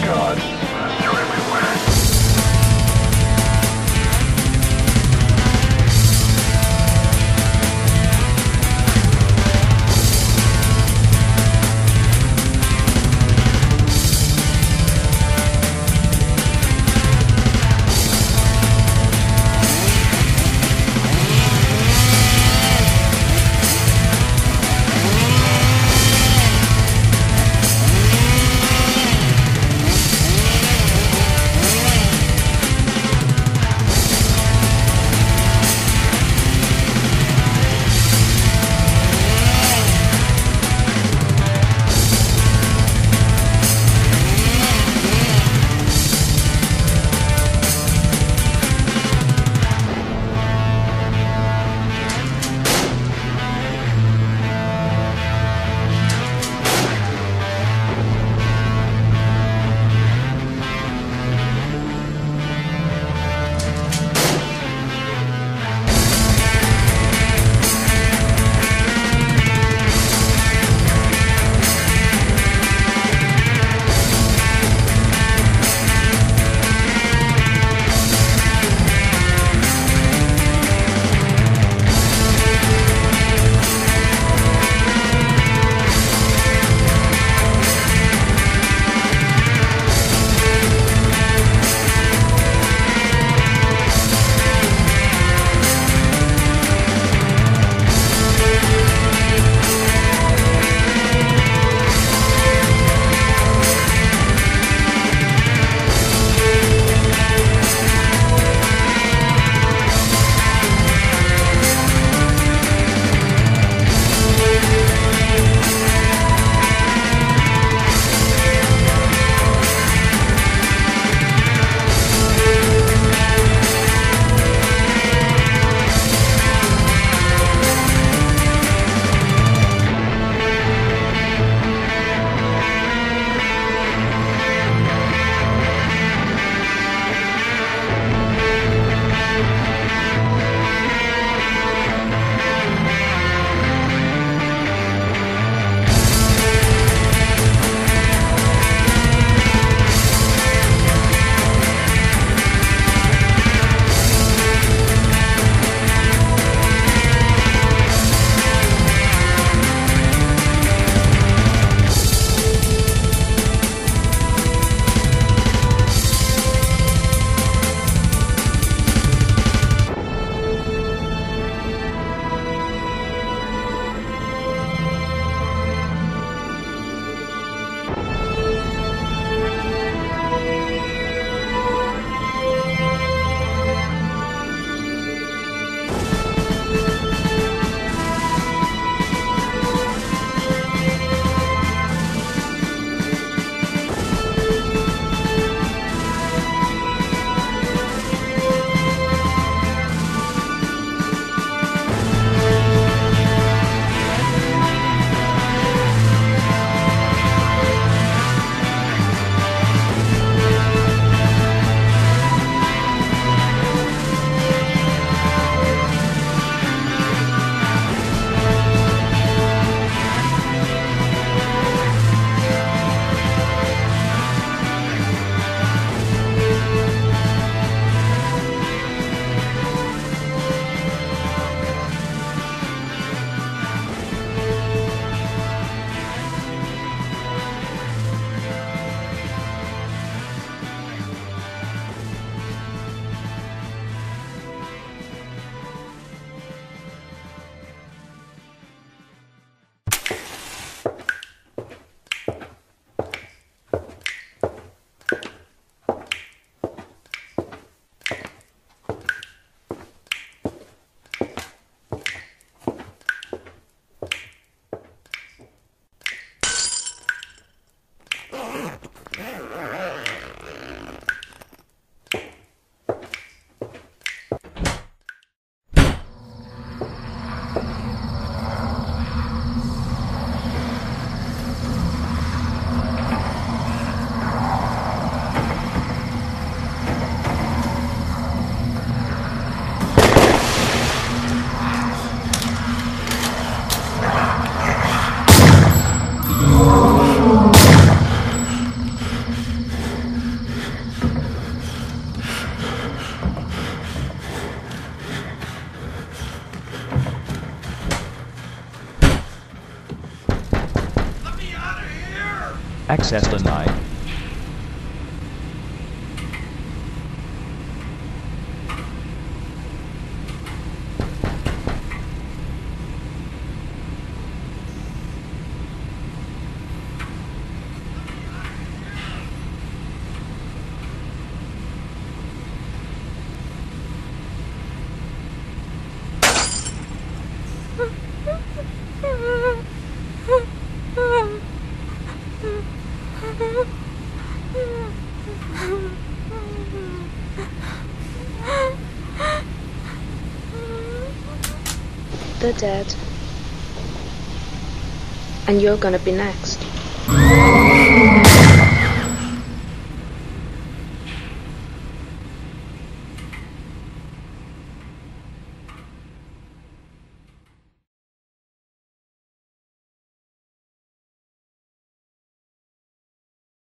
God. Access denied. They're dead. And you're gonna be next.